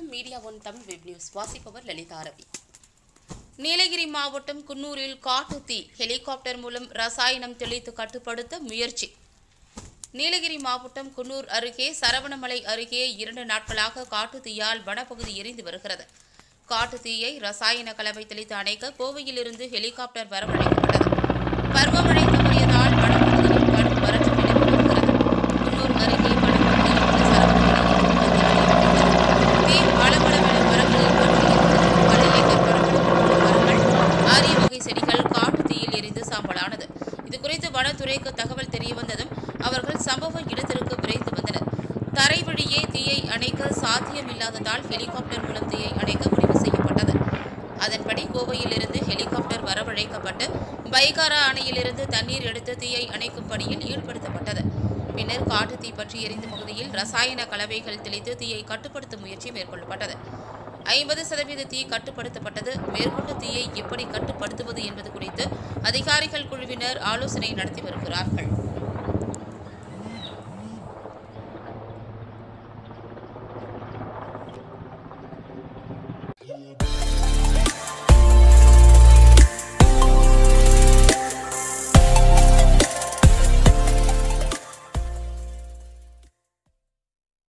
வணக்கம் media one Tamil web news வாசிப்பவர் லலிதா ரவி நீலகிரி மாவட்டம் குன்னூரில் காட்டு தீ ஹெலிகாப்டர் மூலம் ரசாயனம் தெளித்து கட்டுப்படுத்த முயற்சி. நீலகிரி மாவட்டம் குன்னூர் அருகே சரவணமலை அருகே இரண்டு நாட்களாக காட்டு தீயால் வனப்பகுதி எரிந்து வருகிறது. காட்டு தீயை ரசாயன கலவை தெளித்து அணைக்க கோவையிலிருந்து ஹெலிகாப்டர் வரவழைக்கப்பட்டது. தகவல் தெரியவந்ததும் அவர்கள் சம்பவ இடத்திற்கு விரைந்து வந்தனர். தரை வழியே தீயை அணைக்க சாத்தியமில்லாததால் ஹெலிகாப்டர் மூலம் தீயை அணைக்க முடிவு செய்யப்பட்டது. அதன்படி கோவையிலிருந்து ஹெலிகாப்டர் வரவழைக்கப்பட்டு பைகாரா அணையிலிருந்து தண்ணீர் எடுத்து தீயை அணைக்கும் பணியில் ஈடுபடுத்தப்பட்டது. பின்னர் காட்டு தீ பற்றி எரிந்த பகுதியில் ரசாயன கலவைகள் தெளித்து தீயை கட்டுப்படுத்தும் முயற்சி மேற்கொள்ளப்பட்டது. ஐம்பது சதவீத தீ கட்டுப்படுத்தப்பட்டது. மேற்கொண்டு தீயை எப்படி கட்டுப்படுத்துவது என்பது அதிகாரிகள் குழுவினர் ஆலோசனை நடத்தி வருகிறார்கள்.